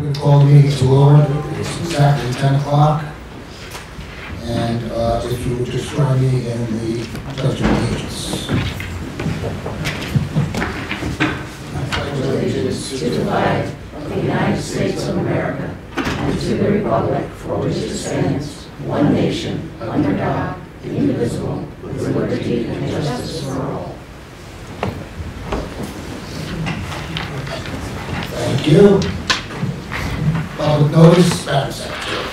I'm going to call the meeting to order. It's exactly 10 o'clock. And uh, if you would just join me in the pledge of allegiance. allegiance to the flag of the United States of America and to the republic for which it stands, one nation, under God, indivisible, with liberty and justice for all. Thank you. Public notice, Madam Secretary.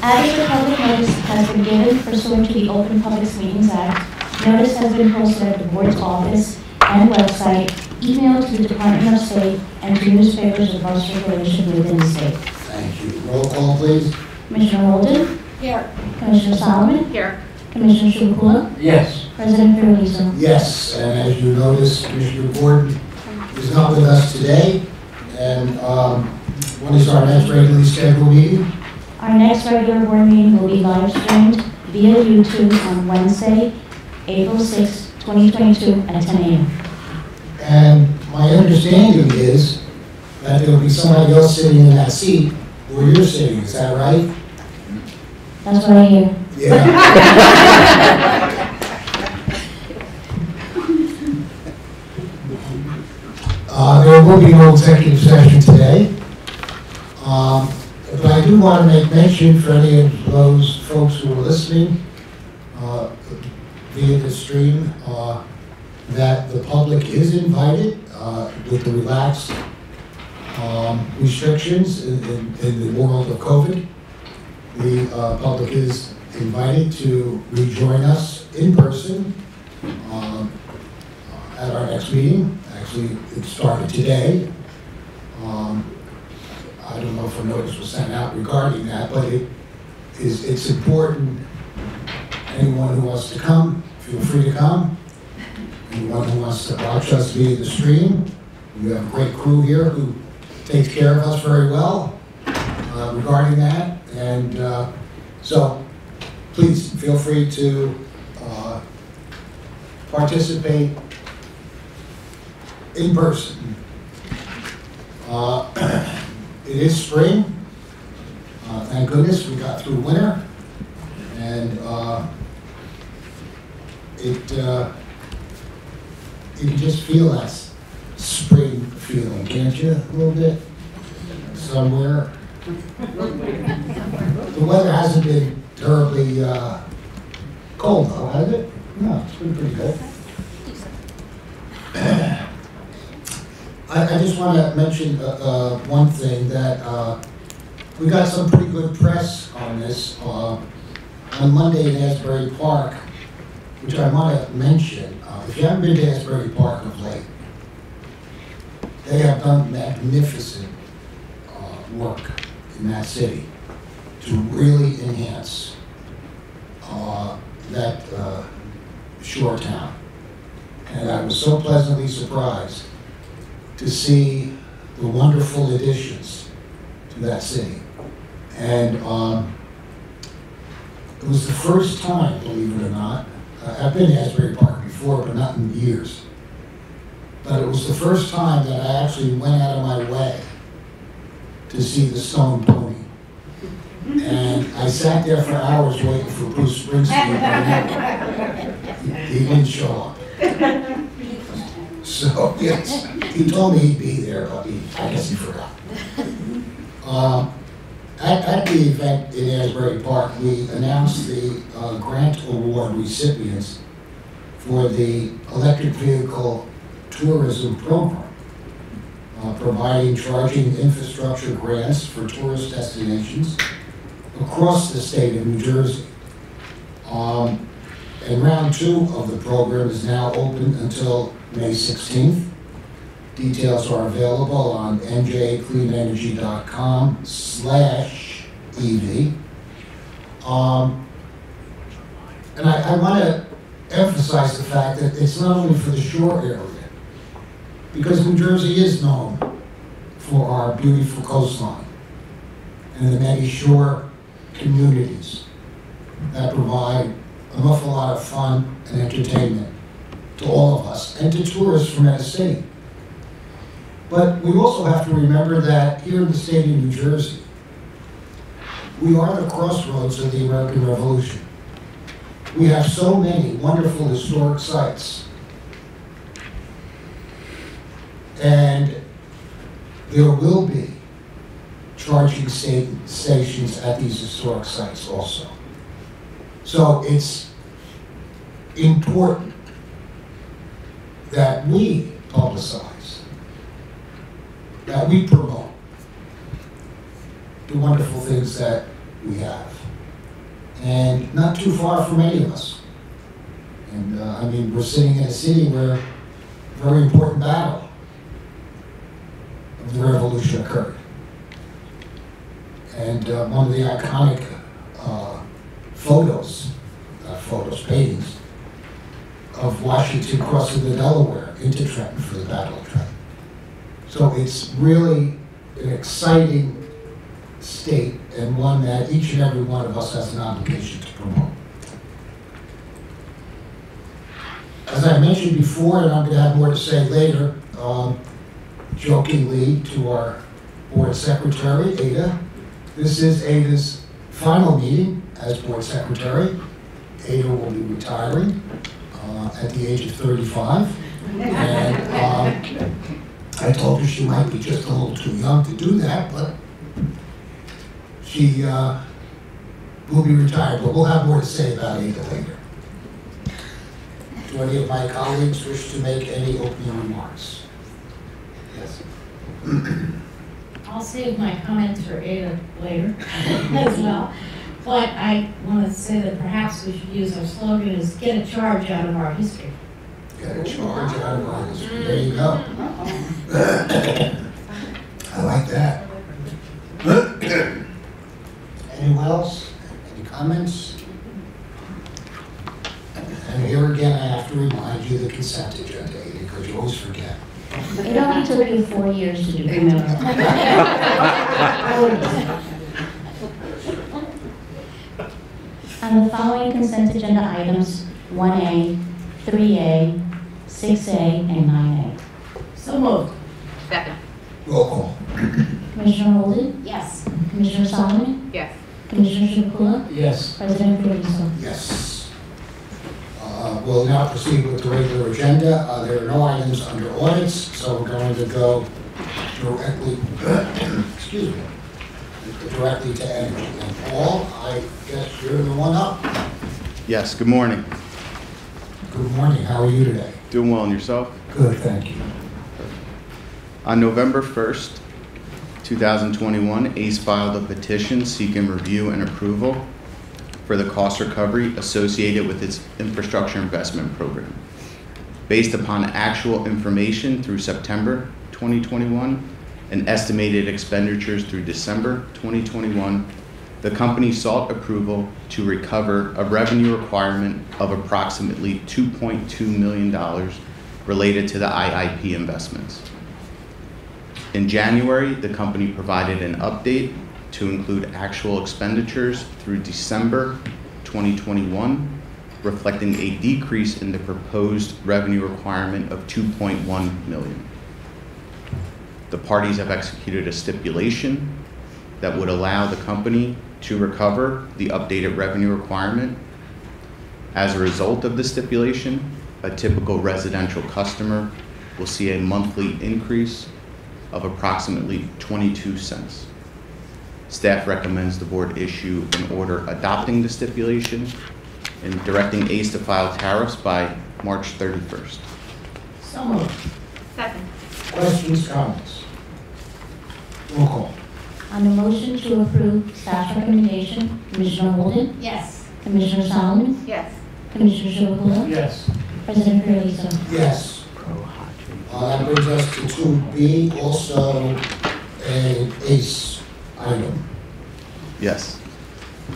Adequate public notice has been given pursuant to the Open Publics Meetings Act. Notice has been posted at the board's office and website, emailed to the Department of State, and to newspapers of our circulation within the state. Thank you. Roll call, please. Commissioner Holden? Here. Commissioner Solomon? Here. Commissioner Chivukula? Yes. President Fiordaliso? Yes, and as you notice, Commissioner Gordon is not with us today. And um, when is our next regularly scheduled meeting? Our next regular board meeting will be live streamed via YouTube on Wednesday, April 6, 2022 at 10 a.m. And my understanding is that there'll be somebody else sitting in that seat where you're sitting, is that right? That's what I hear. Yeah. Uh, there will be no executive session today. Um, but I do want to make mention for any of those folks who are listening, uh, via the stream, uh, that the public is invited, uh, with the relaxed, um, restrictions in, in, in the world of COVID. The, uh, public is invited to rejoin us in person, um, at our next meeting. Actually, it started today. Um, I don't know if a notice was sent out regarding that, but it is, it's important. Anyone who wants to come, feel free to come. Anyone who wants to watch us via the stream, we have a great crew here who takes care of us very well uh, regarding that. And uh, so, please feel free to uh, participate in person. It is spring. Uh, Thank goodness, we got through winter. And uh, it, uh, you can just feel that spring feeling, can't you, a little bit? Somewhere. The weather hasn't been terribly uh, cold though, has it? No, it's been pretty good. I, I just want to mention, uh, uh, one thing, that, uh, we got some pretty good press on this, uh, on Monday in Asbury Park, which I want to mention, if you haven't been to Asbury Park of late, they have done magnificent, work in that city to really enhance, uh, that, uh, shore town. And I was so pleasantly surprised to see the wonderful additions to that city. And um, it was the first time, believe it or not, uh, I've been to Asbury Park before, but not in years. But it was the first time that I actually went out of my way to see the Stone Pony. And I sat there for hours waiting for Bruce Springsteen. He he didn't show up. So, yes, he told me he'd be there, but he, I guess he forgot. Um, At, at the event in Asbury Park, we announced the uh, grant award recipients for the electric vehicle tourism program, uh, providing charging infrastructure grants for tourist destinations across the state of New Jersey. Um, And round two of the program is now open until May 16th. Details are available on njcleanenergy.com slash EV. Um, And I, I want to emphasize the fact that it's not only for the shore area, because New Jersey is known for our beautiful coastline and the many shore communities that provide an awful lot of fun and entertainment to all of us and to tourists from that city. But we also have to remember that here in the state of New Jersey, we are the crossroads of the American Revolution. We have so many wonderful historic sites. And there will be charging sta- stations at these historic sites also. So it's important that we publicize, that we promote the wonderful things that we have. And not too far from any of us. And, uh, I mean, we're sitting in a city where a very important battle of the revolution occurred. And uh, one of the iconic uh, photos, photos, paintings, of Washington crossing the Delaware into Trenton for the Battle of Trenton. So it's really an exciting state and one that each and every one of us has an obligation to promote. As I mentioned before, and I'm going to have more to say later, um, jokingly to our board secretary, Ada, this is Ada's final meeting as board secretary. Ada will be retiring uh, at the age of 35. And um, I told her she might be just a little too young to do that, but she uh, will be retired, but we'll have more to say about Ada later. Do any of my colleagues wish to make any opening remarks? Yes. I'll save my comments for Ada later as well. But I want to say that perhaps we should use our slogan is get a charge out of our history. Get a charge out of our history. There you go. I like that. Anyone else? Any comments? And here again, I have to remind you the consent agenda, because you always forget. It only took you four years to do that. On the following consent agenda items, 1A, 3A, 6A, and 9A. So moved. Second. Roll call. Commissioner Holden? Yes. Commissioner Solomon? Yes. Commissioner Chivukula? Yes. President Fiordaliso? Yes. Uh, We'll now proceed with the regular agenda. Uh, There are no items under audits, so we're going to go directly, excuse me, directly to energy. And Paul, I guess you're the one up. Yes, good morning. Good morning, how are you today? Doing well and yourself? Good, thank you. On November 1st, 2021, ACE filed a petition seeking review and approval for the cost recovery associated with its infrastructure investment program. Based upon actual information through September 2021 and estimated expenditures through December 2021, the company sought approval to recover a revenue requirement of approximately $2.2 million related to the IIP investments. In January, the company provided an update to include actual expenditures through December 2021, reflecting a decrease in the proposed revenue requirement of 2.1 million. The parties have executed a stipulation that would allow the company to recover the updated revenue requirement. As a result of the stipulation, a typical residential customer will see a monthly increase of approximately 22 cents. Staff recommends the board issue an order adopting the stipulation and directing ACE to file tariffs by March 31st. So moved. Second. Questions, comments? Roll call. On the motion to approve staff recommendation, Commissioner Holden? Yes. Commissioner Solomon? Yes. Commissioner Chivukula? Yes. President Fiordaliso? Yes. Uh, That brings us to 2B, also an ACE item. Yes.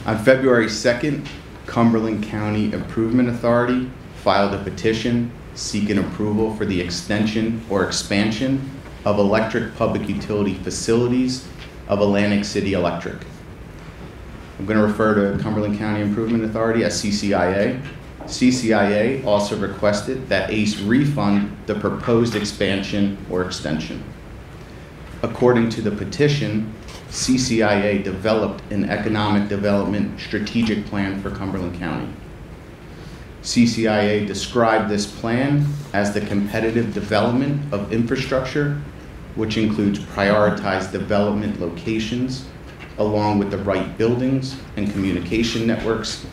On February 2nd, Cumberland County Improvement Authority filed a petition seeking approval for the extension or expansion of electric public utility facilities of Atlantic City Electric. I'm going to refer to Cumberland County Improvement Authority as CCIA. CCIA also requested that ACE refund the proposed expansion or extension. According to the petition, CCIA developed an economic development strategic plan for Cumberland County. CCIA described this plan as the competitive development of infrastructure, which includes prioritized development locations, along with the right buildings and communication networks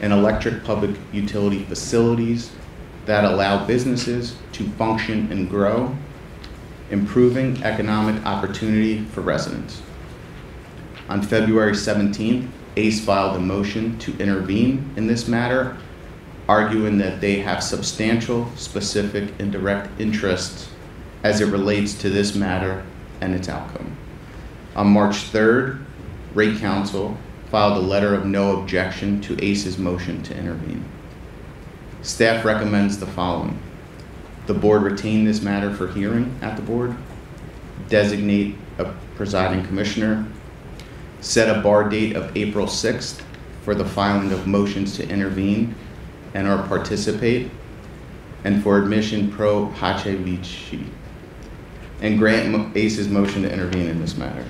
and electric public utility facilities that allow businesses to function and grow, improving economic opportunity for residents. On February 17th, ACE filed a motion to intervene in this matter, arguing that they have substantial, specific, and direct interests as it relates to this matter and its outcome. On March 3rd, Rate Counsel filed a letter of no objection to ACE's motion to intervene. Staff recommends the following. The board retain this matter for hearing at the board, designate a presiding commissioner, set a bar date of April 6th for the filing of motions to intervene and or participate, and for admission pro hac vice, and grant ACE's motion to intervene in this matter.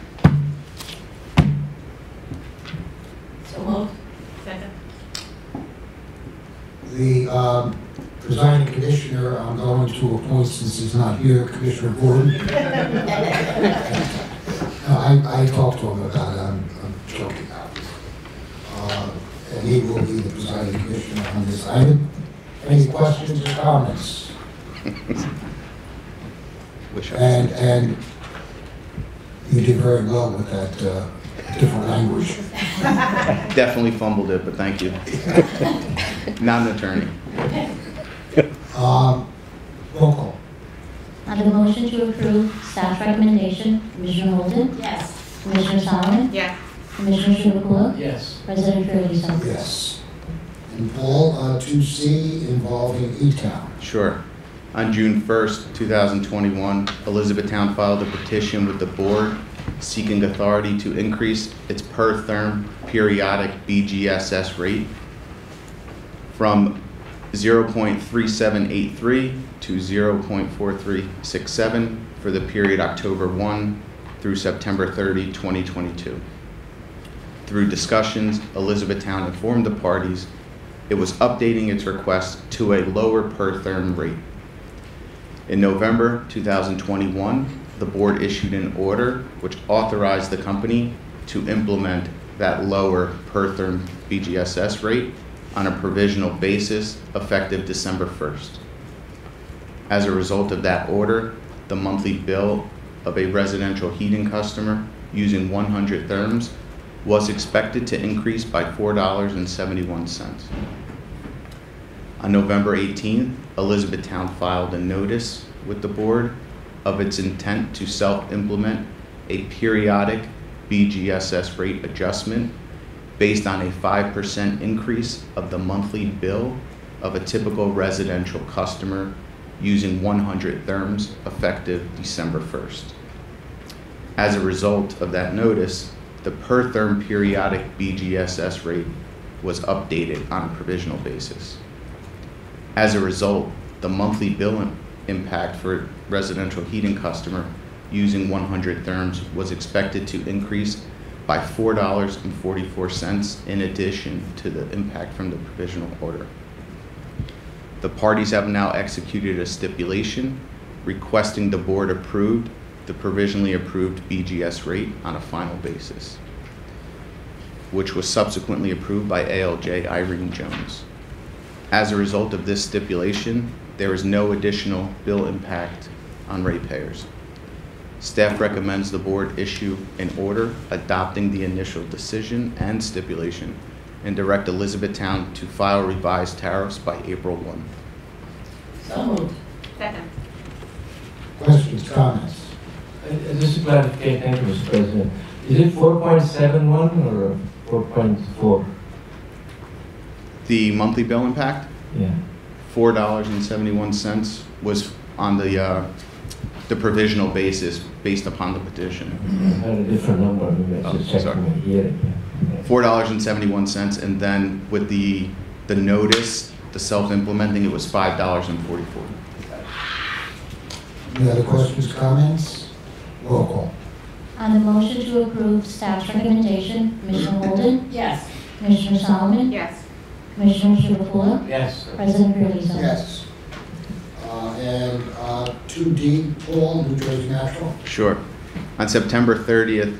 So moved. Second. The um, presiding commissioner, I'm going to appoint, since he's not here, Commissioner Gordon. No, I, I talked to him about it, I'm, I'm joking now. Uh, And he will be the presiding commissioner on this item. Any questions or comments? Wish I And, and you did very well with that uh, different language. Definitely fumbled it, but thank you. Not an attorney. Um, Roll call. On the motion to approve staff recommendation, Commissioner Holden, Yes. Commissioner Solomon, Yes. Commissioner Chivukula, Yes. President Fiordaliso. Yes. And Paul, uh, 2C involving E-Town. Sure. On June 1st, 2021, Elizabethtown filed a petition with the board seeking authority to increase its per-therm periodic BGSS rate from 0.3783 to 0.4367 for the period October 1 through September 30, 2022. Through discussions, Elizabethtown informed the parties it was updating its request to a lower per-therm rate. In November 2021, the board issued an order which authorized the company to implement that lower per-therm BGSS rate on a provisional basis effective December 1st. As a result of that order, the monthly bill of a residential heating customer using 100 therms was expected to increase by $4.71. On November 18th, Elizabethtown filed a notice with the board of its intent to self-implement a periodic BGSS rate adjustment based on a 5% increase of the monthly bill of a typical residential customer using 100 therms effective December 1st. As a result of that notice, the per-therm periodic BGSS rate was updated on a provisional basis. As a result, the monthly bill im- impact for residential heating customer using 100 therms was expected to increase by $4.44 in addition to the impact from the provisional order. The parties have now executed a stipulation requesting the board approved the provisionally approved BGS rate on a final basis, which was subsequently approved by ALJ Irene Jones. As a result of this stipulation, there is no additional bill impact on ratepayers. Staff recommends the board issue an order adopting the initial decision and stipulation and direct Elizabethtown to file revised tariffs by April 1. So moved. Second. Questions, comments? Uh, uh, Just a clarification, thank you, Mr. President. Is it four point seven one or four point four? The monthly bill impact, Yeah. $4.71 was on the, uh, the provisional basis based upon the petition. I had a different number, I Oh, should check sorry. my hearing. yeah. $4.71, and then with the, the notice, the self-implementing, it was $5.44. Any other questions, comments? Roll call. On the motion to approve staff's recommendation, Commissioner Holden, Yes. Commissioner Solomon, Yes. Commissioner Chivukula, Yes. President Fiordaliso. Yes. Uh, And uh, 2D, Paul, New Jersey Natural. Sure. On September 30th,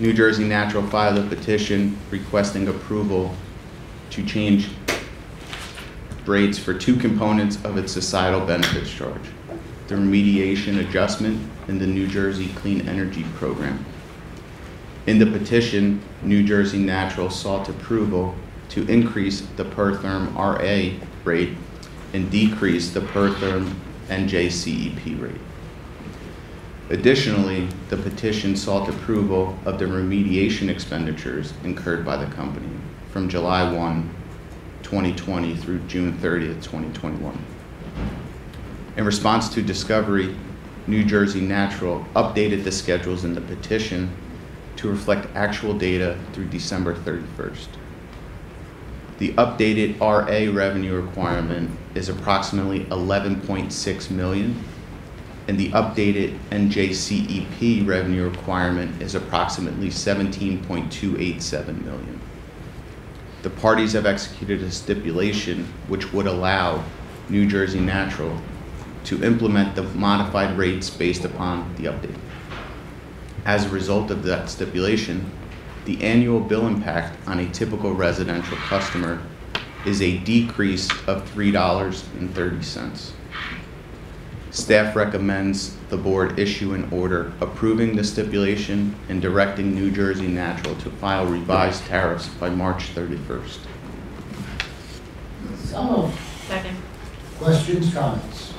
New Jersey Natural filed a petition requesting approval to change rates for two components of its societal benefits charge, the remediation adjustment and the New Jersey Clean Energy Program. In the petition, New Jersey Natural sought approval to increase the per therm RA rate and decrease the per therm NJCEP rate. Additionally, the petition sought approval of the remediation expenditures incurred by the company from July 1, 2020 through June 30th, 2021. In response to discovery, New Jersey Natural updated the schedules in the petition to reflect actual data through December 31st. The updated RA revenue requirement is approximately 11.6 million and the updated NJCEP revenue requirement is approximately 17.287 million. The parties have executed a stipulation which would allow New Jersey Natural to implement the modified rates based upon the update. As a result of that stipulation, the annual bill impact on a typical residential customer is a decrease of $3.30. Staff recommends the board issue an order approving the stipulation and directing New Jersey Natural to file revised tariffs by March 31st. So moved. Second. Questions, comments?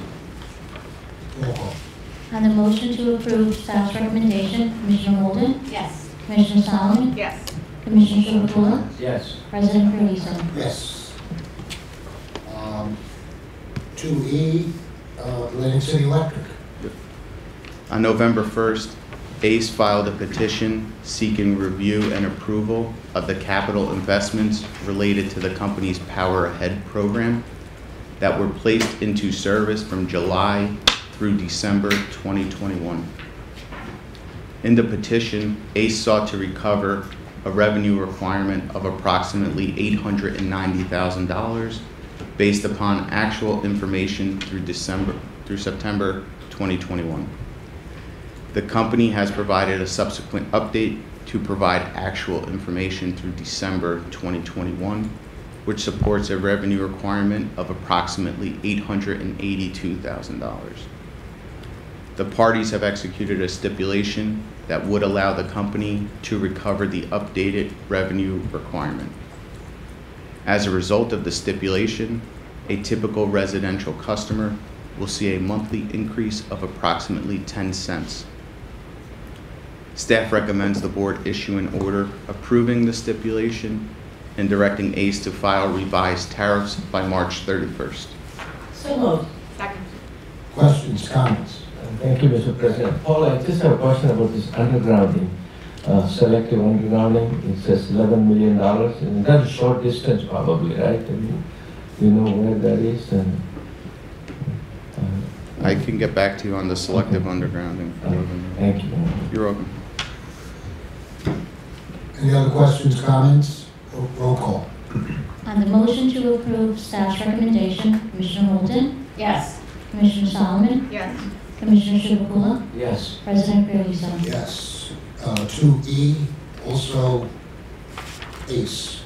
Roll call. On the motion to approve staff's recommendation, Commissioner Holden, Yes. Commissioner Solomon, Yes. Commissioner Chivukula, Yes. President Fiordaliso. Yes. Um, 2E, uh, Atlantic City Electric. On November 1st, ACE filed a petition seeking review and approval of the capital investments related to the company's Power Ahead program that were placed into service from July through December 2021. In the petition, ACE sought to recover a revenue requirement of approximately $890,000 based upon actual information through December, through September 2021. The company has provided a subsequent update to provide actual information through December 2021, which supports a revenue requirement of approximately $882,000. The parties have executed a stipulation that would allow the company to recover the updated revenue requirement. As a result of the stipulation, a typical residential customer will see a monthly increase of approximately 10 cents. Staff recommends the board issue an order approving the stipulation and directing ACE to file revised tariffs by March 31st. So moved. Second. Questions, comments? Thank you, Mr. President. Paul, I just have a question about this undergrounding, uh, selective undergrounding. It says eleven million dollars, and that's a short distance probably, right? And you, you know where that is and. uh, I can get back to you on the selective undergrounding. uh, Thank you. You're welcome. Any other questions, comments? Ro- Roll call. On the motion to approve staff's recommendation, Commissioner Holden, Yes. Commissioner Solomon, Yes. Commissioner Chivukula, Yes. President Fiordaliso. Yes. Uh, 2E, also ACE.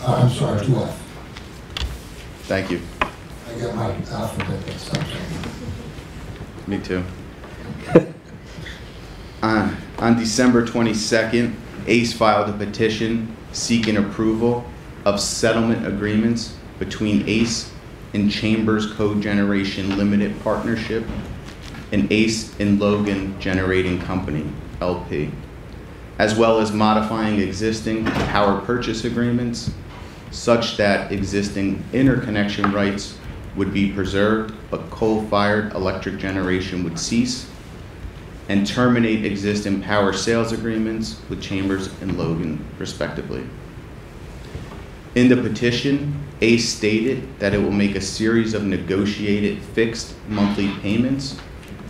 Uh, I'm sorry, 2F. Thank you. I got my alphabet mixed up. Me too. On, on December 22nd, ACE filed a petition seeking approval of settlement agreements between ACE and Chambers Cogeneration Limited Partnership and ACE and Logan Generating Company, LP, as well as modifying existing power purchase agreements such that existing interconnection rights would be preserved, but coal-fired electric generation would cease, and terminate existing power sales agreements with Chambers and Logan respectively. In the petition, ACE stated that it will make a series of negotiated fixed monthly payments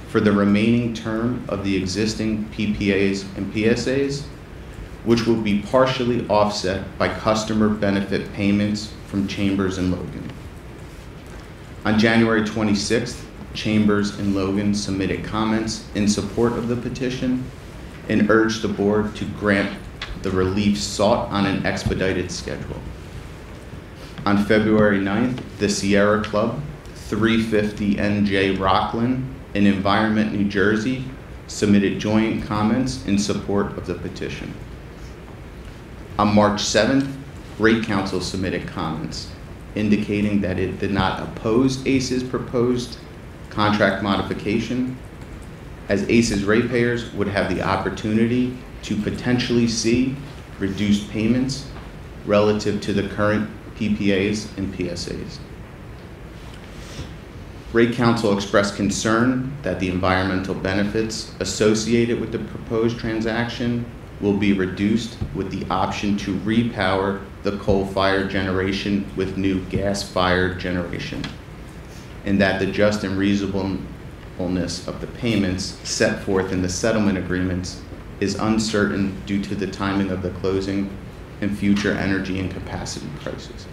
for the remaining term of the existing PPAs and PSAs, which will be partially offset by customer benefit payments from Chambers and Logan. On January 26th, Chambers and Logan submitted comments in support of the petition and urged the board to grant the relief sought on an expedited schedule. On February 9th, the Sierra Club, 350 NJ Rockland, in Environment New Jersey submitted joint comments in support of the petition. On March 7th, Rate Counsel submitted comments indicating that it did not oppose ACE's proposed contract modification, as ACE's ratepayers would have the opportunity to potentially see reduced payments relative to the current PPAs and PSAs. Rate Counsel expressed concern that the environmental benefits associated with the proposed transaction will be reduced with the option to repower the coal-fired generation with new gas-fired generation, and that the just and reasonableness of the payments set forth in the settlement agreements is uncertain due to the timing of the closing and future energy and capacity prices.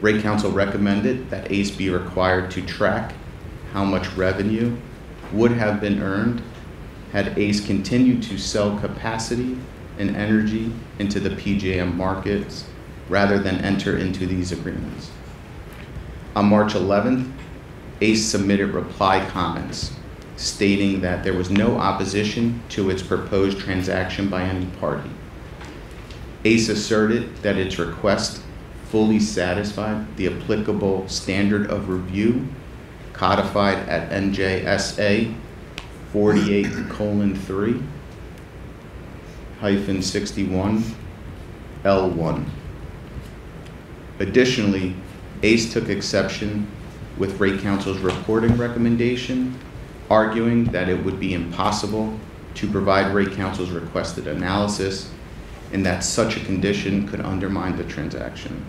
Rate Counsel recommended that ACE be required to track how much revenue would have been earned had ACE continued to sell capacity and energy into the PJM markets rather than enter into these agreements. On March 11th, ACE submitted reply comments stating that there was no opposition to its proposed transaction by any party. ACE asserted that its request fully satisfied the applicable standard of review codified at NJSA 48 colon 3 hyphen 61 L1. Additionally, ACE took exception with Rate Counsel's reporting recommendation, arguing that it would be impossible to provide Rate Counsel's requested analysis and that such a condition could undermine the transaction.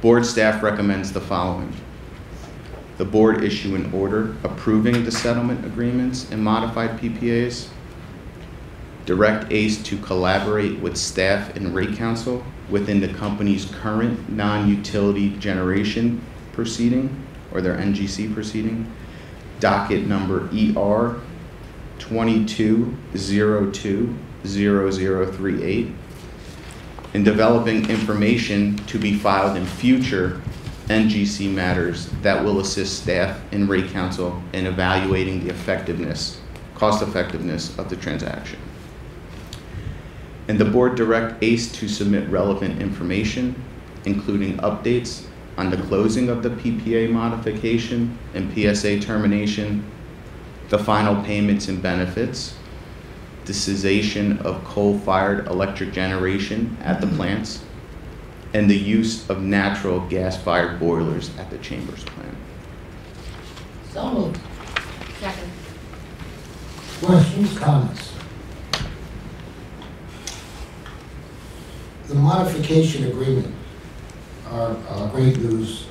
Board staff recommends the following. The board issue an order approving the settlement agreements and modified PPAs. Direct ACE to collaborate with staff and rate counsel within the company's current non-utility generation proceeding, or their NGC proceeding, docket number ER 22020038, in developing information to be filed in future NGC matters that will assist staff and rate counsel in evaluating the effectiveness, cost effectiveness of the transaction. And the board direct ACE to submit relevant information, including updates on the closing of the PPA modification and PSA termination, the final payments and benefits, the cessation of coal-fired electric generation at the plants, and the use of natural gas-fired boilers at the Chambers plant. So moved. Second. Questions, comments? The modification agreement are uh, great news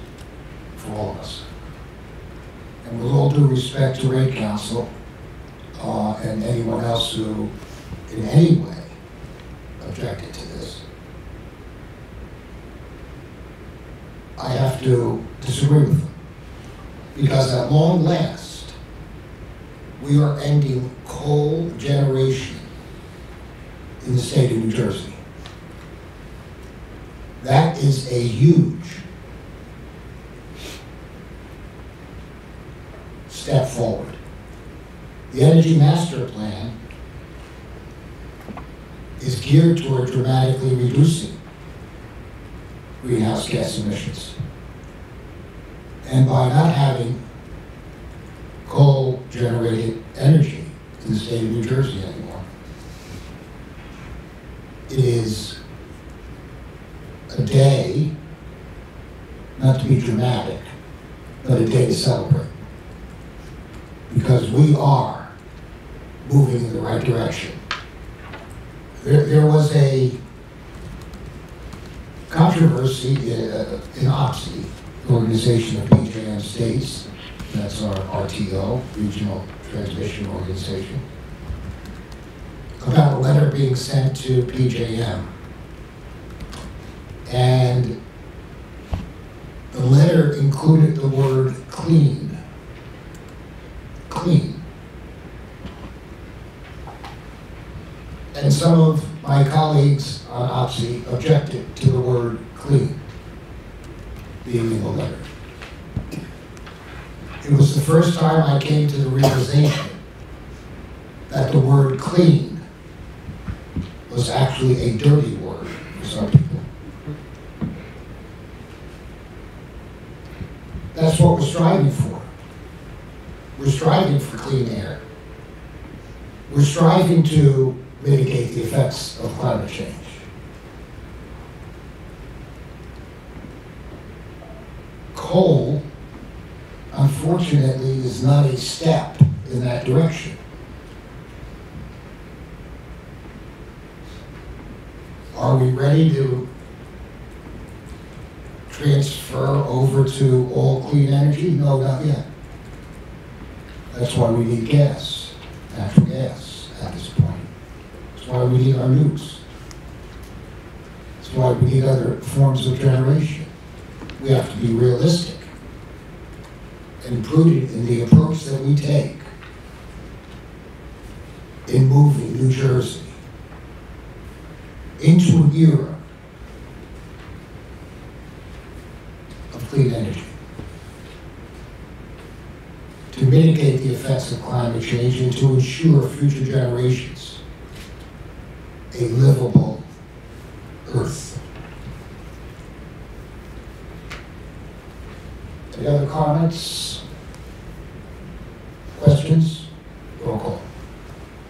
for all of us. And with all due respect to Rate Counsel uh, and anyone else who in any way objected to this, I have to disagree with them. Because at long last, we are ending coal generation in the state of New Jersey. That is a huge step forward. The Energy Master Plan is geared toward dramatically reducing greenhouse gas emissions. And by not having coal-generated energy in the state of New Jersey anymore, it is a day, not to be dramatic, but a day to celebrate. Because we are moving in the right direction. There, there was a controversy uh, in OPSI, the Organization of PJM States, that's our RTO, Regional Transmission Organization, about a letter being sent to PJM. And the letter included the word clean. Clean. And some of my colleagues on OPSI objected to the word clean being in the letter. It was the first time I came to the realization that the word clean was actually a dirty word for some people. That's what we're striving for. We're striving for clean air. We're striving to mitigate the effects of climate change. Coal, unfortunately, is not a step in that direction. Are we ready to transfer over to all clean energy? No, not yet. That's why we need gas, natural gas at this point. That's why we need our nukes. That's why we need other forms of generation. We have to be realistic and prudent in the approach that we take in moving New Jersey into an era of clean energy to mitigate the effects of climate change and to ensure future generations a livable Earth. Any other comments? Questions? Roll call.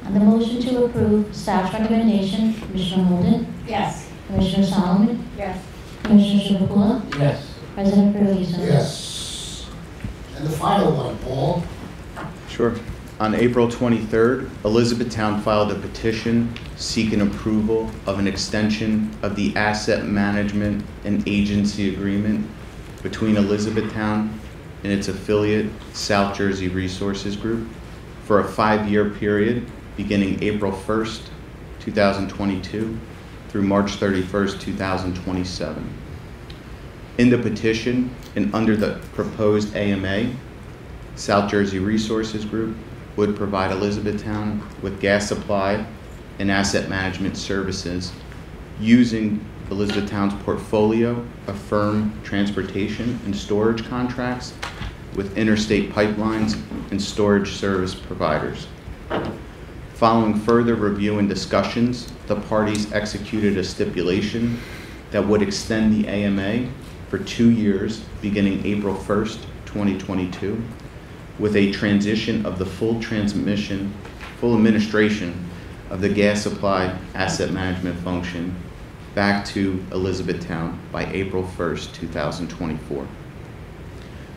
On the motion to approve staff's recommendation, Commissioner Holden, Yes. Commissioner Solomon, Yes. Commissioner Chivukula, Yes. President Fiordaliso. Yes. And the final one, Paul? Sure. On April 23rd, Elizabethtown filed a petition seeking approval of an extension of the asset management and agency agreement between Elizabethtown and its affiliate, South Jersey Resources Group, for a five-year period beginning April 1st, 2022 through March 31st, 2027. In the petition and under the proposed AMA, South Jersey Resources Group would provide Elizabethtown with gas supply and asset management services using Elizabethtown's portfolio of firm transportation and storage contracts with interstate pipelines and storage service providers. Following further review and discussions, the parties executed a stipulation that would extend the AMA for two years, beginning April 1st, 2022, with a transition of the full transmission, full administration of the gas supply asset management function back to Elizabethtown by April 1st, 2024.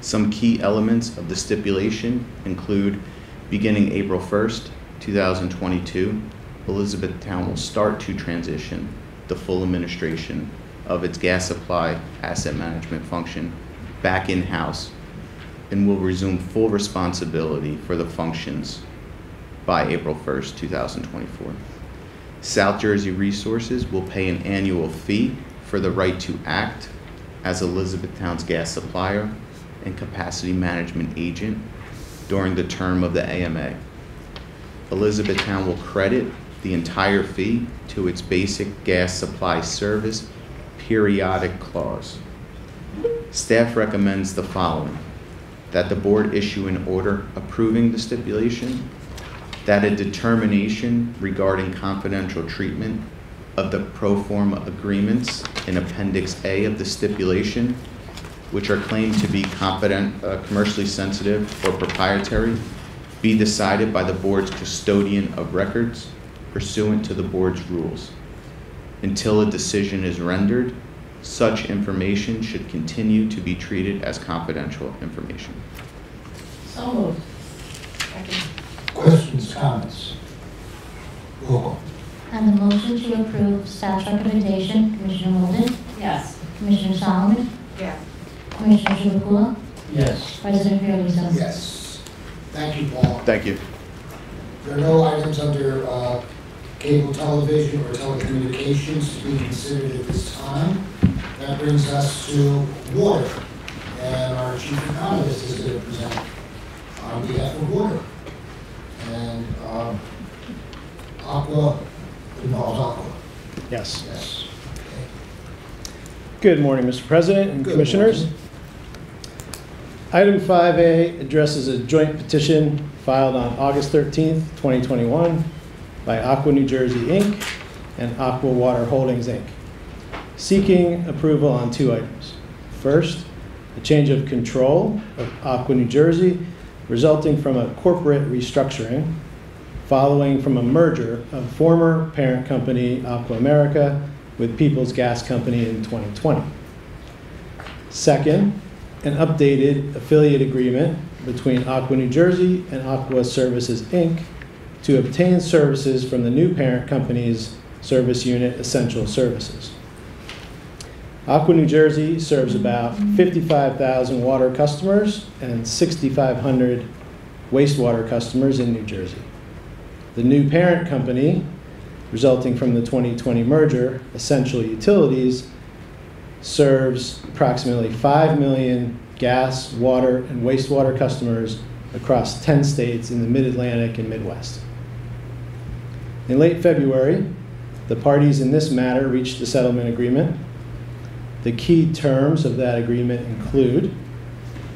Some key elements of the stipulation include beginning April 1st, 2022, Elizabethtown will start to transition the full administration of its gas supply asset management function back in-house and will resume full responsibility for the functions by April 1st, 2024. South Jersey Resources will pay an annual fee for the right to act as Elizabethtown's gas supplier and capacity management agent during the term of the AMA. Elizabethtown will credit the entire fee to its basic gas supply service periodic clause. Staff recommends the following. That the board issue an order approving the stipulation, that a determination regarding confidential treatment of the pro forma agreements in Appendix A of the stipulation, which are claimed to be confident, uh, commercially sensitive or proprietary, be decided by the board's custodian of records pursuant to the board's rules. Until a decision is rendered, such information should continue to be treated as confidential information. So moved. Second. Questions, comments? Roll call. On the motion to approve staff's recommendation, Commissioner Holden, Yes. Commissioner Solomon? Yes. Commissioner Chivukula? Yes. President Fiordaliso? Yes. Thank you, Paul. Thank you. There are no items under uh, cable television or telecommunications to be considered at this time. That brings us to water. And our chief economist is going to present on behalf of water. And um, Aqua involves Aqua. Yes. Yes. Good morning, Mr. President and Good Commissioners. morning. Item 5A addresses a joint petition filed on August 13th, 2021 by Aqua New Jersey, Inc. and Aqua Water Holdings, Inc., seeking approval on two items. First, a change of control of Aqua New Jersey resulting from a corporate restructuring following from a merger of former parent company Aqua America with Peoples Gas Company in 2020. Second, an updated affiliate agreement between Aqua New Jersey and Aqua Services, Inc. to obtain services from the new parent company's service unit, Essential Services. Aqua New Jersey serves about 55,000 water customers and 6,500 wastewater customers in New Jersey. The new parent company, resulting from the 2020 merger, Essential Utilities, serves approximately 5 million gas, water, and wastewater customers across 10 states in the Mid-Atlantic and Midwest. In late February, the parties in this matter reached a settlement agreement. The key terms of that agreement include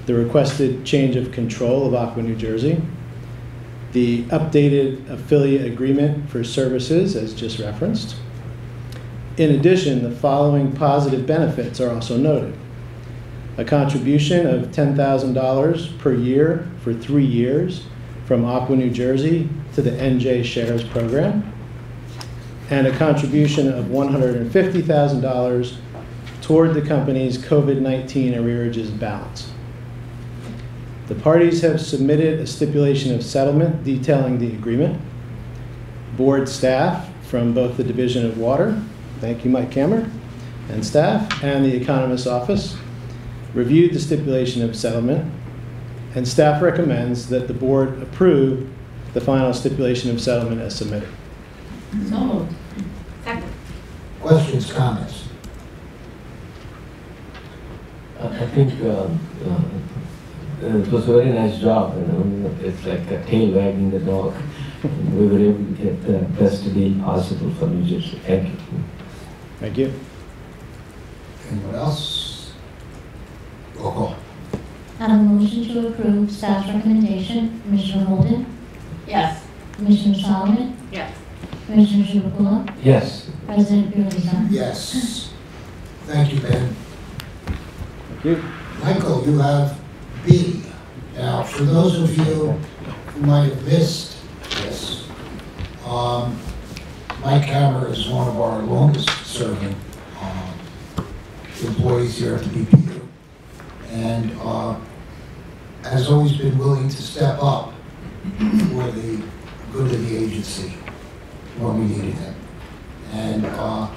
the requested change of control of Aqua New Jersey, the updated affiliate agreement for services as just referenced. In addition, the following positive benefits are also noted. A contribution of $10,000 per year for three years from Aqua New Jersey to the NJ Shares Program, and a contribution of $150,000 toward the company's COVID-19 arrearages balance. The parties have submitted a stipulation of settlement detailing the agreement. Board staff from both the Division of Water, thank you, Mike Kammer, and staff, and the Economist's Office reviewed the stipulation of settlement, and staff recommends that the board approve the final stipulation of settlement as submitted. So moved. Second. Questions, comments? I I think um, uh, it was a very nice job, you know, it's like a tail wagging the dog. We were able to get the best deal possible for New Jersey. Thank you. Thank you. Anyone else? Roll call. On a motion to approve staff's recommendation, Commissioner Holden, Yes. Commissioner Solomon, Yes. Commissioner Chivukula, Yes, President Fiordaliso? Yes. Thank you, Ben. Michael, you have B. Now, for those of you who might have missed this, um, Mike Kammer is one of our longest-serving um, employees here at the BPU, and uh, has always been willing to step up for the good of the agency when we needed him. And uh,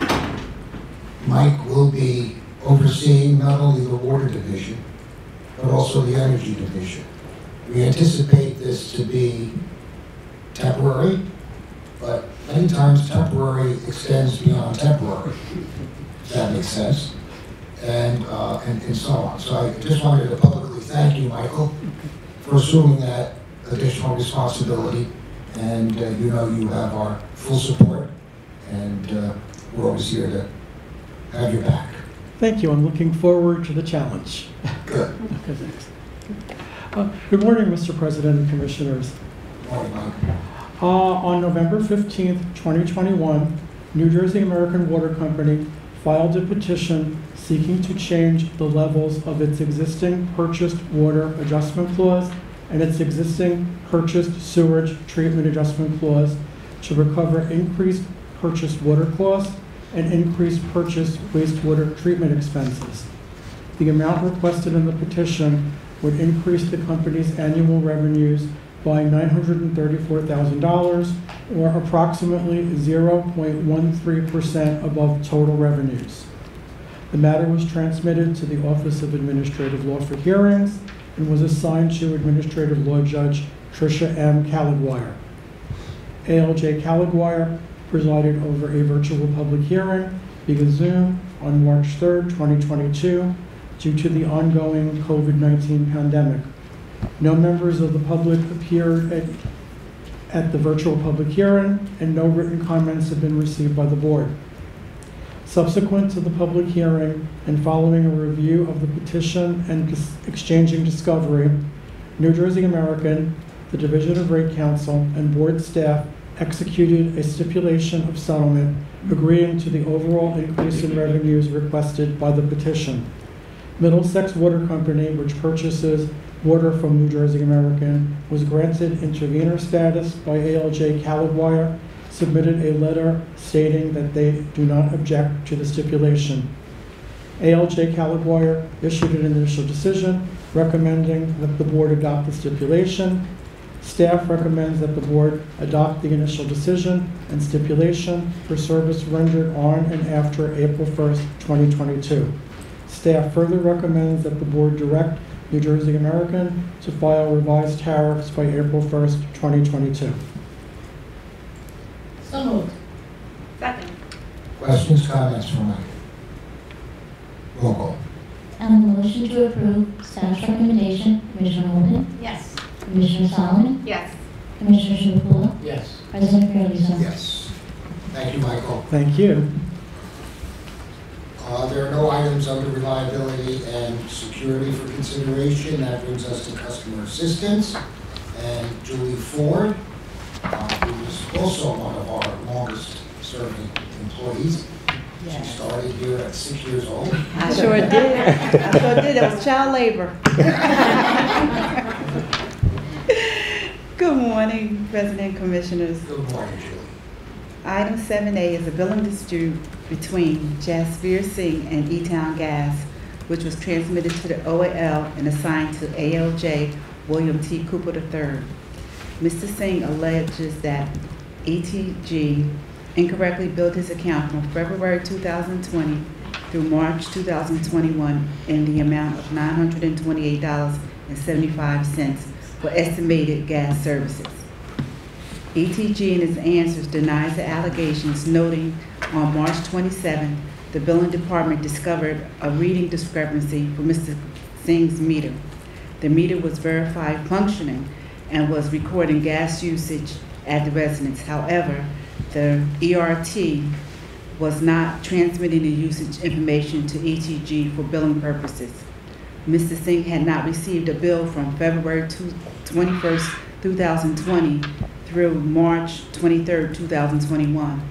Mike will be overseeing not only the water division, but also the energy division. We anticipate this to be temporary, but many times temporary extends beyond temporary, if that makes sense, and, uh, and, and so on. So I just wanted to publicly thank you, Michael, for assuming that additional responsibility, and uh, you know you have our full support, and uh, we're always here to have your back. Thank you. I'm looking forward to the challenge. Good. Okay, thanks. Uh, Good morning, Mr. President and Commissioners. Morning, Uh, On November 15th, 2021, New Jersey American Water Company filed a petition seeking to change the levels of its existing purchased water adjustment clause and its existing purchased sewage treatment adjustment clause to recover increased purchased water costs and increased purchase wastewater treatment expenses. The amount requested in the petition would increase the company's annual revenues by $934,000, or approximately 0.13% above total revenues. The matter was transmitted to the Office of Administrative Law for hearings and was assigned to Administrative Law Judge Tricia M. Caliguire. ALJ Caliguire presided over a virtual public hearing via Zoom on March 3rd, 2022, due to the ongoing COVID-19 pandemic. No members of the public appeared at, at the virtual public hearing, and no written comments have been received by the board. Subsequent to the public hearing and following a review of the petition and dis- exchanging discovery, New Jersey American, the Division of Rate Counsel, and board staff executed a stipulation of settlement agreeing to the overall increase in revenues requested by the petition. Middlesex Water Company, which purchases water from New Jersey American, was granted intervenor status by ALJ Caliguire, submitted a letter stating that they do not object to the stipulation. ALJ Caliguire issued an initial decision recommending that the board adopt the stipulation. Staff recommends that the board adopt the initial decision and stipulation for service rendered on and after April 1st, 2022. Staff further recommends that the board direct New Jersey American to file revised tariffs by April 1st, 2022. So moved. Second. Questions, comments from Mike? Roll call. On the motion to approve staff's recommendation, Commissioner Holden, Yes. Commissioner Solomon, Yes. Commissioner Chivukula, Yes. President Curley. Yes. Thank you, Michael. Thank you. Uh, There are no items under reliability and security for consideration. That brings us to customer assistance. And Julie Ford, uh, who is also one of our longest-serving employees. She started here at six years old. I sure did. I sure did. It was child labor. Good morning, President Commissioners. Good morning, Julie. Item seven A is a billing dispute between Jasvir Singh and E-Town Gas, which was transmitted to the OAL and assigned to ALJ William T. Cooper III. Mr. Singh alleges that ETG incorrectly billed his account from February 2020 through March 2021 in the amount of $928.75 for estimated gas services. ETG in its answers denies the allegations, noting on March 27, the billing department discovered a reading discrepancy for Mr. Singh's meter. The meter was verified functioning and was recording gas usage at the residence. However, the ERT was not transmitting the usage information to ETG for billing purposes. Mr. Singh had not received a bill from February 2 21st, 2020 through March 23rd, 2021.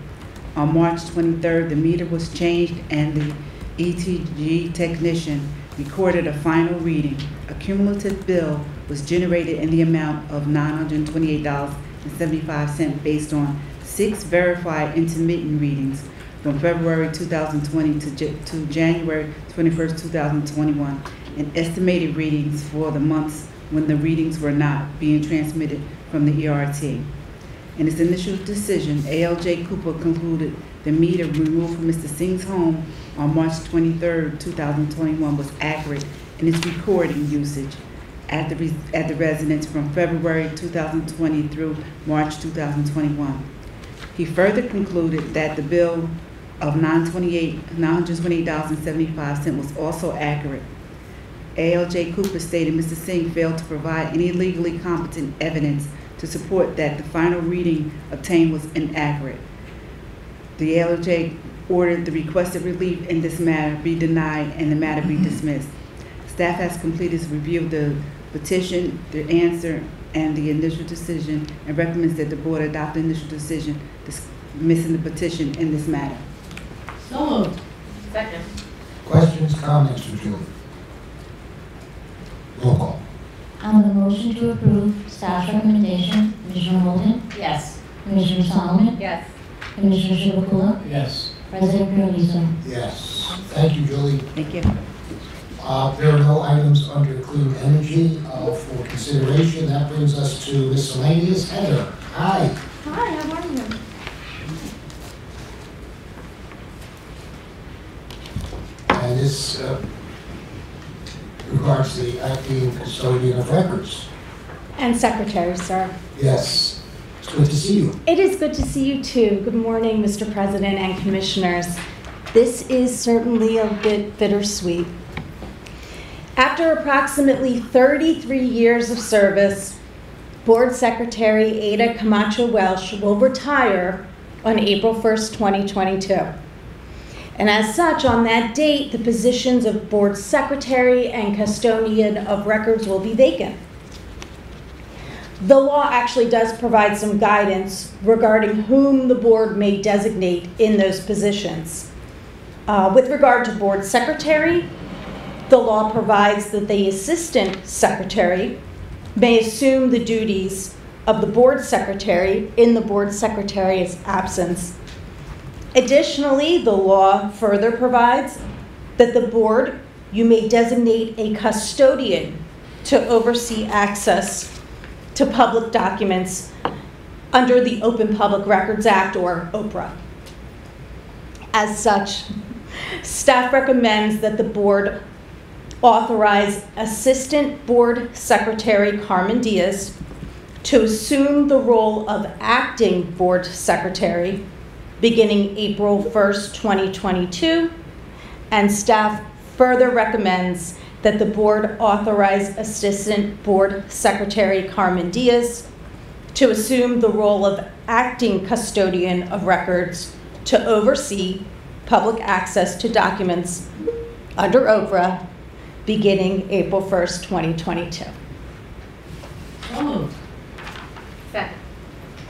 On March 23rd, the meter was changed and the ETG technician recorded a final reading. A cumulative bill was generated in the amount of $928.75 based on six verified intermittent readings from February 2020 to, to January 21st, 2021, and estimated readings for the months when the readings were not being transmitted from the ERT. In its initial decision, ALJ Cooper concluded the meter removed from Mr. Singh's home on March 23, 2021 was accurate in its recording usage at the, at the residence from February 2020 through March 2021. He further concluded that the bill of 928 $928.75 was also accurate. ALJ Cooper stated Mr. Singh failed to provide any legally competent evidence to support that the final reading obtained was inaccurate. The ALJ ordered the requested relief in this matter be denied and the matter be dismissed. Staff has completed its review of the petition, the answer, and the initial decision, and recommends that the board adopt the initial decision dismissing the petition in this matter. So moved. Second. Questions, comments from Julie? Roll call. On the motion to approve staff's recommendation, Commissioner Holden, Yes. Commissioner Solomon, Yes. Commissioner Chivukula, Yes. President Curley. Yes. Thank you, Julie. Thank you. Uh, There are no items under clean energy uh, for consideration. That brings us to miscellaneous. Heather, hi. Hi, how are you? And this uh, regards the acting custodian of records. And Secretary, sir. Yes, it's good to see you. It is good to see you too. Good morning, Mr. President and Commissioners. This is certainly a bit bittersweet. After approximately 33 years of service, Board Secretary Ada Camacho Welch will retire on April 1st, 2022. And as such, on that date, the positions of Board Secretary and Custodian of Records will be vacant. The law actually does provide some guidance regarding whom the board may designate in those positions. Uh, With regard to board secretary, the law provides that the assistant secretary may assume the duties of the board secretary in the board secretary's absence. Additionally, the law further provides that the board, you may designate a custodian to oversee access to public documents under the Open Public Records Act, or OPRA. As such, staff recommends that the board authorize Assistant Board Secretary Carmen Diaz to assume the role of Acting Board Secretary beginning April 1st, 2022, and staff further recommends that the board authorize Assistant Board Secretary Carmen Diaz to assume the role of acting custodian of records to oversee public access to documents under OPRA beginning April 1st, 2022. So moved. Second.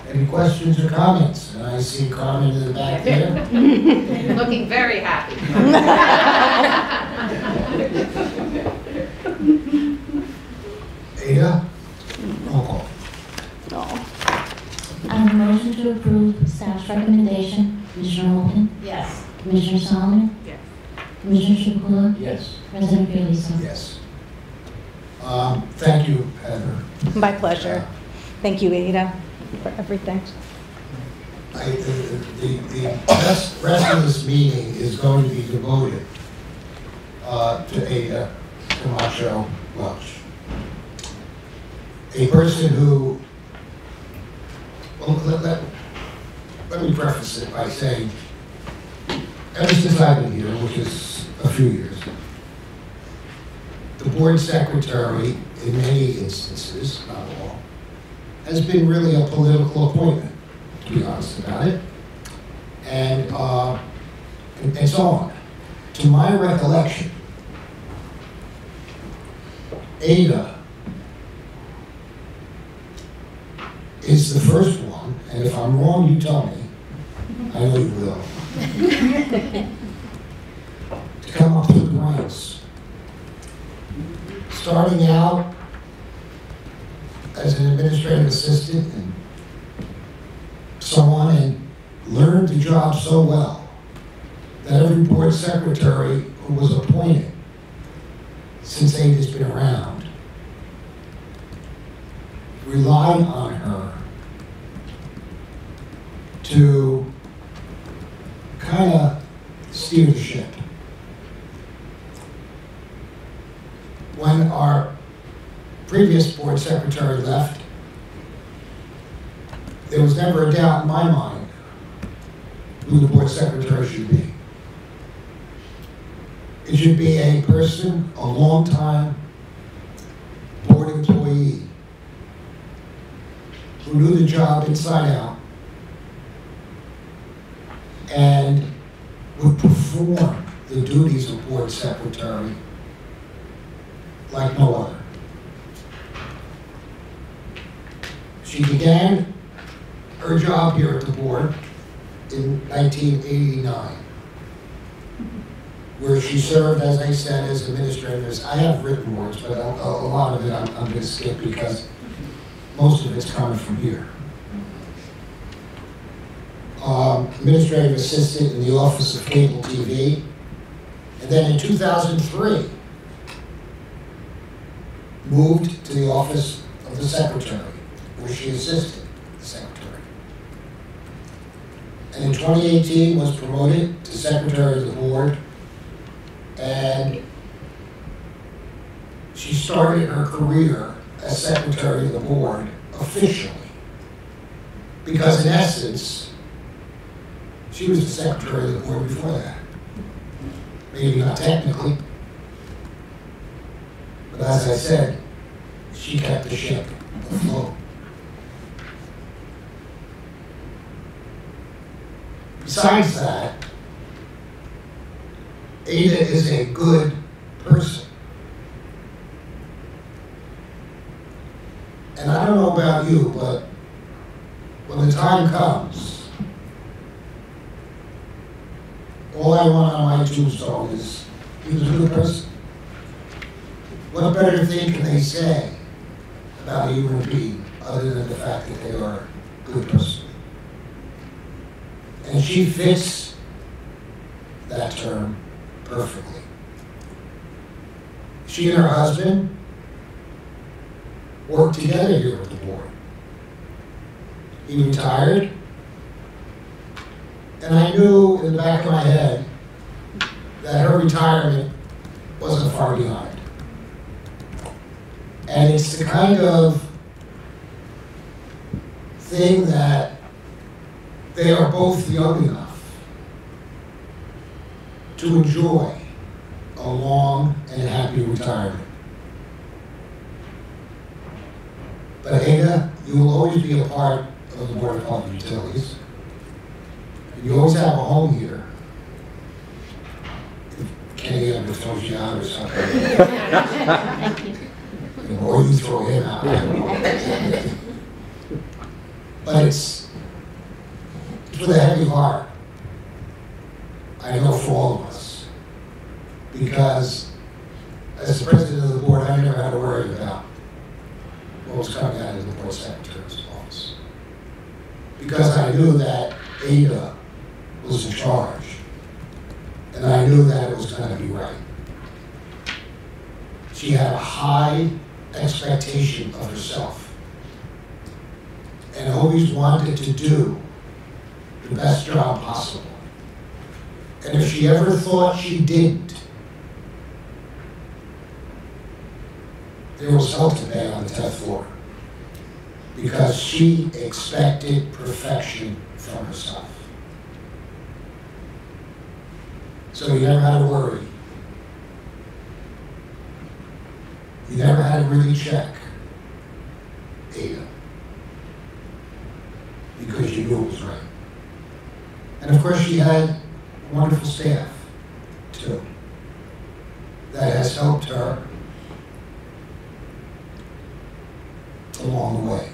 Any questions or comments? And I see Carmen in the back there. Looking very happy. Ada? Roll call. On the motion to approve staff's recommendation, Commissioner Holden, Yes. Commissioner Solomon, Yes. Commissioner Chivukula, Yes. President Fiordaliso. Yes. Um, Thank you, Heather. My pleasure. Thank you, Ada, for everything. I- The the- the rest rest of this meeting is going to be devoted uh, to Ada Camacho Welch. A person who, well, let, let, let me preface it by saying, ever since I've been here, which is a few years, the board secretary, in many instances, not all, has been really a political appointment to be honest about it, and, uh, and, and so on. To my recollection, Ada is the first one, and if I'm wrong, you tell me. I know you will. to come up the ranks. Starting out as an administrative assistant and so on and learned the job so well that every board secretary who was appointed since Ada's been around relied on her to kind of steer the ship. When our previous board secretary left, there was never a doubt in my mind who the board secretary should be. It should be a person, a long-time board employee who knew the job inside out and would perform the duties of board secretary like no other. She began her job here at the board in 1989, where she served, as I said, as administrator. I have written words, but a, a lot of it I'm, I'm going to skip because most of it's coming from here. Um, administrative assistant in the Office of Cable TV. And then in 2003, moved to the Office of the Secretary, where she assisted the Secretary. And in 2018 was promoted to Secretary of the Board And she started her career as secretary of the board officially. Because in essence, she was the secretary of the board before that. Maybe not technically. But as I said, she kept the ship afloat. Besides that, Ada is a good person. And I don't know about you, but when the time comes, all I want on my tombstone is, he was a good person. What better thing can they say about a human being other than the fact that they are a good person? And she fits that term perfectly. She and her husband worked together here at the board. He retired, and I knew in the back of my head that her retirement wasn't far behind. And it's the kind of thing that they are both young enough to enjoy a long and happy retirement. But Ada, you will always be a part of the Board of Public Utilities. And you always have a home here. If Kenny ever throws you out or something, Thank you. or you throw him out. But it's, with a heavy heart. I know for all of us. Because as the president of the board, I never had to worry about what was coming out of the board secretary's office. Because I knew that Ada was in charge. And I knew that it was gonna be right. She had a high expectation of herself. And always wanted to do the best job possible. And if she ever thought she didn't, there was hell to pay on the tenth floor. Because she expected perfection from herself. So you never had to worry. You never had to really check Ada. Because you knew it was right. And of course, she had wonderful staff, too, that has helped her along the way.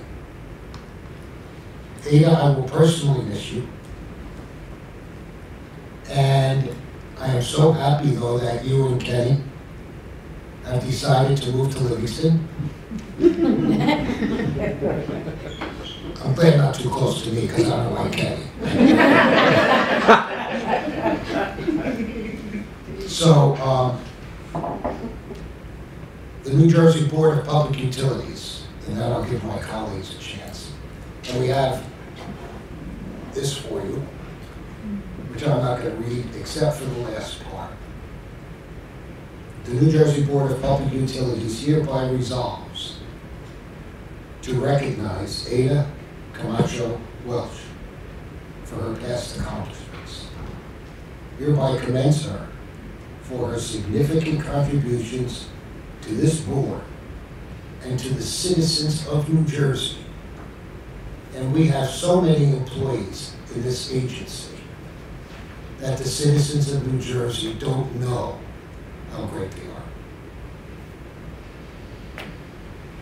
Ada, I will personally miss you. And I am so happy, though, that you and Kenny have decided to move to Livingston. I'm glad not too close to me, because I don't like Kenny. So, um, the New Jersey Board of Public Utilities, and then I'll give my colleagues a chance. And we have this for you, which I'm not gonna read except for the last part. The New Jersey Board of Public Utilities hereby resolves to recognize Ada Camacho Welch for her past accomplishments. Hereby commends her for her significant contributions to this board and to the citizens of New Jersey. And we have so many employees in this agency that the citizens of New Jersey don't know how great they are.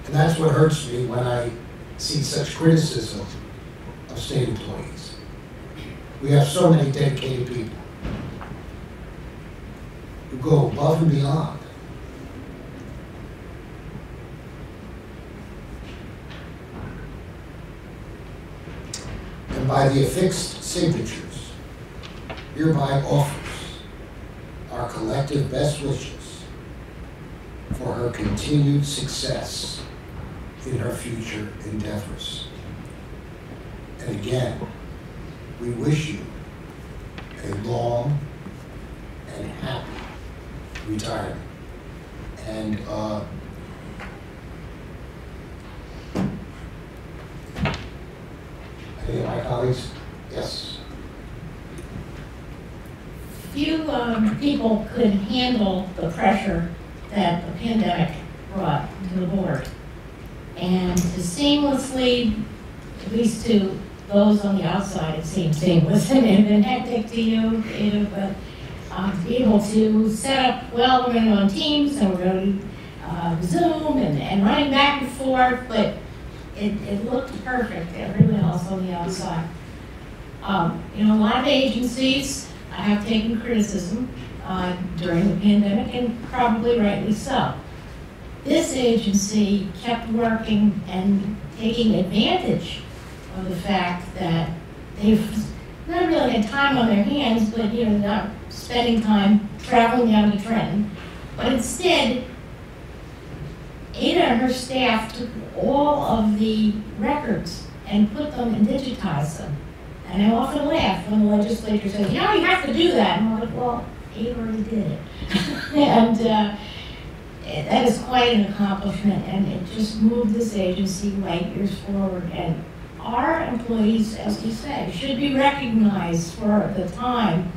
And that's what hurts me when I see such criticism of state employees. We have so many dedicated people who go above and beyond. And by the affixed signatures, hereby offers our collective best wishes for her continued success in her future endeavors. And again, we wish you a long and happy retirement. And, uh, any of my colleagues? Yes? Few um, people could handle the pressure that the pandemic brought to the board. And to seamlessly, at least to those on the outside, it seemed seamless and been hectic to you, Ada, but um, to be able to set up, well, we're going to go on Teams and we're going to uh, Zoom and, and running back and forth, but it, it looked perfect, everyone else on the outside. Um, you know, a lot of agencies have taken criticism uh, during the pandemic, and probably rightly so. This agency kept working and taking advantage of the fact that they've not really had time on their hands, but, you know, not spending time traveling down to Trenton. But instead, Ada and her staff took all of the records and put them and digitized them. And I often laugh when the legislature says, you know, you have to do that. And I'm like, well, Ada already did it. and uh, that is quite an accomplishment, and it just moved this agency light years forward. And our employees, as you say, should be recognized for the time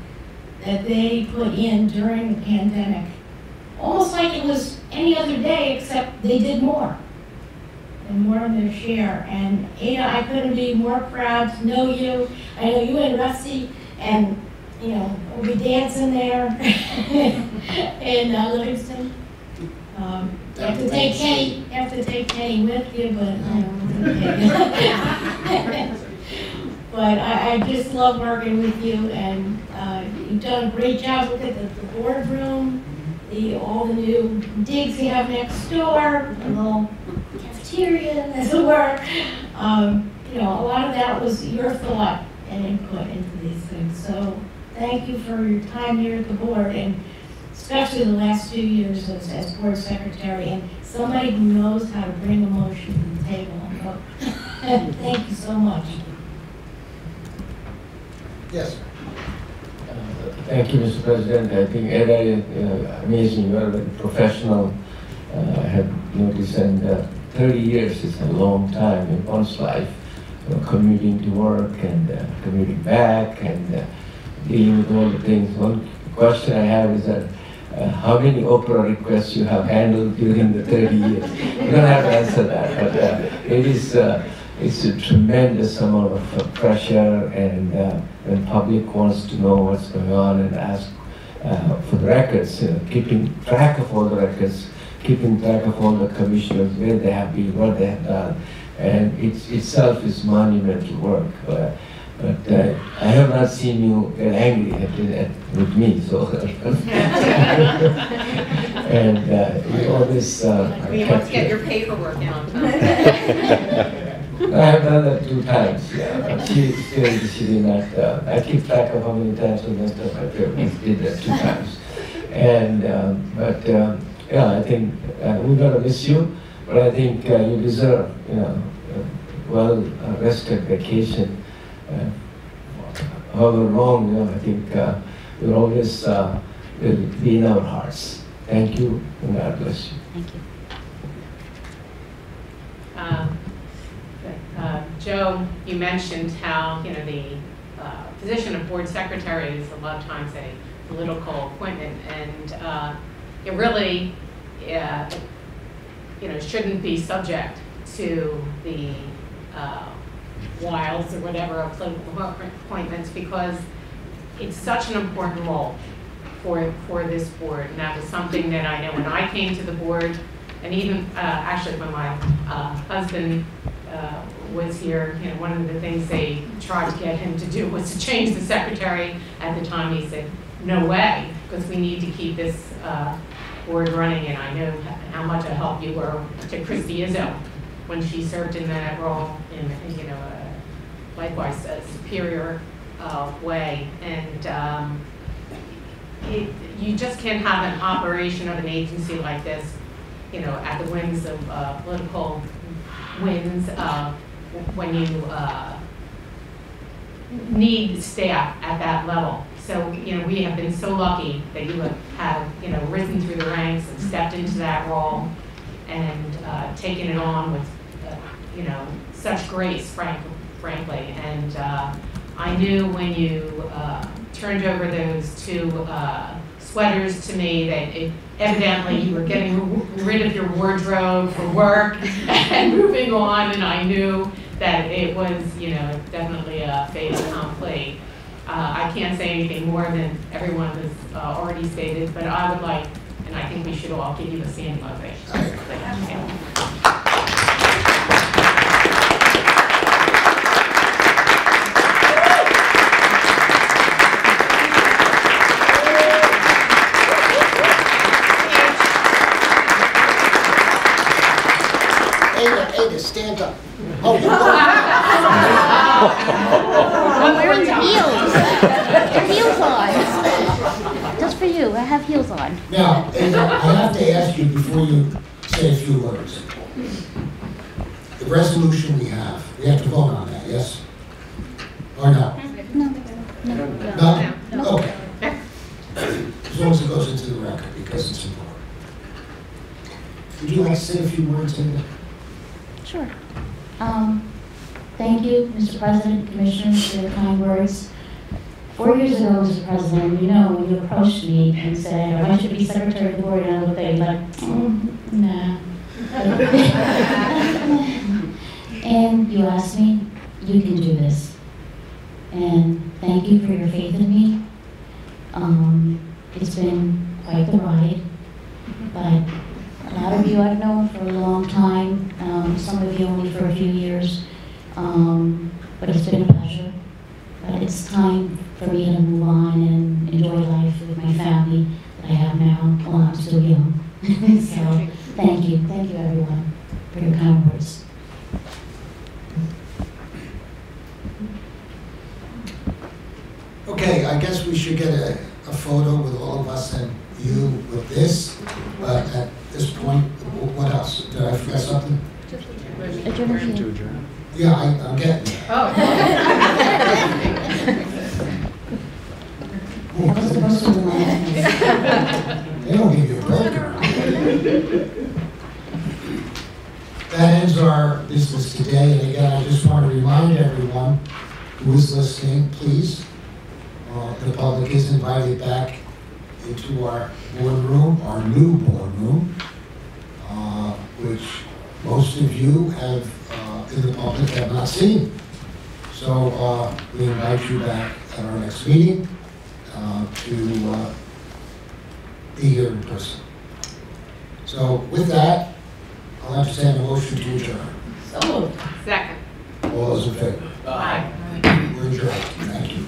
that they put in during the pandemic. Almost like it was any other day, except they did more and more of their share. And Ada, I couldn't be more proud to know you. I know you and Rusty, and you know we'll be dancing there in uh, Livingston. Um, have to take Kenny, have to take Kenny with you, but I don't know. But I, I just love working with you, and uh, you've done a great job with it, the, the boardroom, the, all the new digs you have next door, the little cafeteria, as it were. Um, you know, a lot of that was your thought and input into these things. So thank you for your time here at the board and especially the last few years as, as board secretary and somebody who knows how to bring a motion to the table and vote. Thank you so much. Yes? Uh, Thank you, Mr. President. I think Eda, uh, amazing, you are very professional. Uh, I have noticed, and uh, 30 years is a long time in one's life, you know, commuting to work and uh, commuting back and uh, dealing with all the things. One question I have is that uh, how many OPRA requests you have handled during the 30 years? You don't have to answer that, but uh, it is uh, it's a tremendous amount of uh, pressure and uh, when public wants to know what's going on and ask uh, for the records, keeping track of all the records, keeping track of all the commissioners, where they have been, what they have done. And it itself is monumental work. Uh, but uh, I have not seen you get angry at, at, with me, so. and uh, you always. Uh, We must get your paperwork time. I have done that two times, yeah, she still, she did not, uh, I keep track of how many times I messed up my papers, did that two times. And, um, but, um, yeah, I think, uh, we're gonna miss you, but I think uh, you deserve, you know, a well-rested vacation. Uh, However you I think, uh, you'll always, uh, will be in our hearts. Thank you, and God bless you. Thank you. Um, uh, Joe, you mentioned how, you know, the uh, position of board secretary is a lot of times a political appointment, and uh, it really, uh, you know, shouldn't be subject to the uh, wiles or whatever of political appointments, because it's such an important role for, for this board, and that was something that I know when I came to the board, and even, uh, actually, when my uh, husband uh, was here, you know, one of the things they tried to get him to do was to change the secretary. At the time, he said, no way, because we need to keep this uh, board running, and I know how much a help you were to Kristi Izzo when she served in that role in, you know, likewise a superior uh, way. And um, it, you just can't have an operation of an agency like this, you know, at the whims of uh, political winds, uh, when you, uh, need staff at that level. So, you know, we have been so lucky that you have, you know, risen through the ranks and stepped into that role and uh, taken it on with, uh, you know, such grace, frank, frankly. And uh, I knew when you uh, turned over those two uh, sweaters to me that it, evidently you were getting rid of your wardrobe for work and moving on, and I knew that it was, you know, definitely a fait accompli. Uh, I can't say anything more than everyone has uh, already stated, but I would like, and I think we should all give you a standing ovation. Thank you. Ada, stand up. Oh. I'm wearing heels. Your heels on. Just for you, I have heels on. Now, I have to ask you before you say a few words. The resolution we have, we have to vote on that, yes? Or no? No, no, No? Okay. As long as it goes into the record, because it's important. Would you like to say a few words? Sure. Um, thank you, Mr. President, Commissioners, for your kind words. Four years ago, Mr. President, you know, you approached me and said, I want you to be Secretary of the Board, and I looked at you like, mm, nah. And you asked me, you can do this. And thank you for your faith in me. Um, it's been quite the ride, but a lot of you I've known for a long time, um, some of you only for a few years. Um, but it's been a pleasure. But it's time for me to move on and enjoy life with my family that I have now I'm still young. so thank you, thank you everyone for your kind words. Okay, I guess we should get a, a photo with all of us and you with this, but at this point, wh- what else? Did I forget something? Adjourn. Yeah, I, I'm getting there. That was supposed to be my last They don't give you a break around here. That ends our business today, and again, I just want to remind everyone who is listening, please, uh, the public is invited back into our boardroom, our new boardroom, uh, which most of you have, uh, in the public have not seen. So uh, we invite you back at our next meeting uh, to uh, be here in person. So with that, I'll entertain a motion to adjourn. So moved. Second. All those in favor? Aye. We're adjourned.